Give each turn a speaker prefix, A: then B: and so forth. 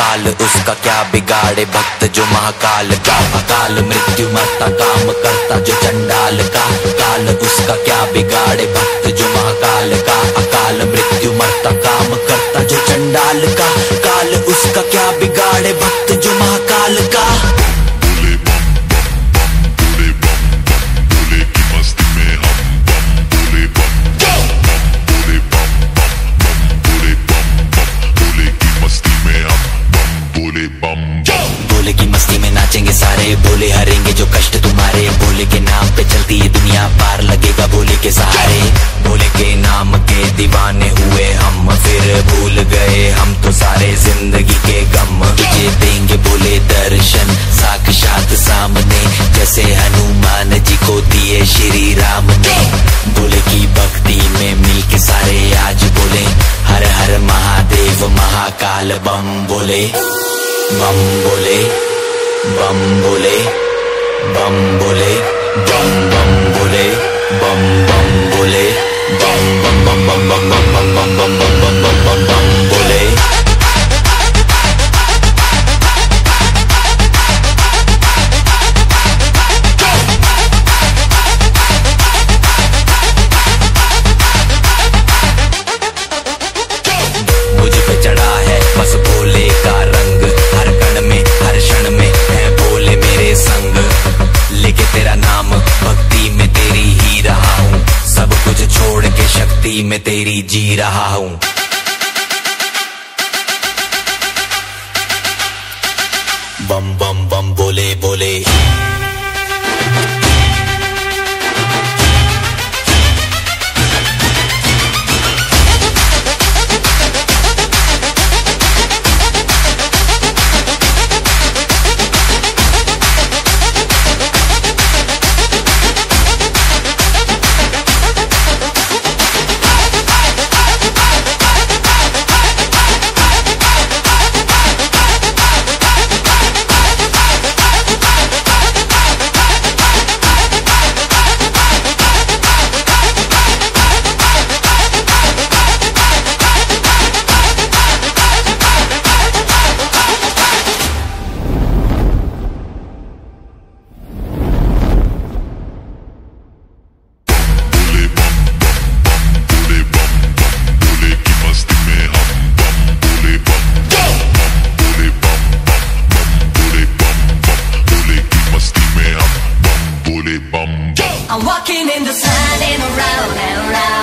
A: काल उसका क्या बिगाड़े भक्त जो महाकाल? का अकाल मृत्यु मरता काम करता जो चंडाल। का काल उसका क्या बिगाड़े भक्त जो महाकाल? का अकाल मृत्यु सारे बोले हरेंगे जो कष्ट तुम्हारे बोले के नाम पे चलती है दुनिया, पार लगेगा बोले के सहारे। बोले के नाम के दीवाने हुए हम, फिर भूल गए हम तो सारे ज़िंदगी के गम। तुझे देंगे बोले दर्शन, साक्षात सामने। जैसे हनुमान जी को दिए श्री राम ने। बोले की भक्ति में मिल के सारे आज बोले। हर हर महादेव, महाकाल बम बोले बम बोले। bambule, bambule. शक्ति में तेरी जी रहा हूँ। बम बम बम बोले बोले। I'm walking in the sun and around and around.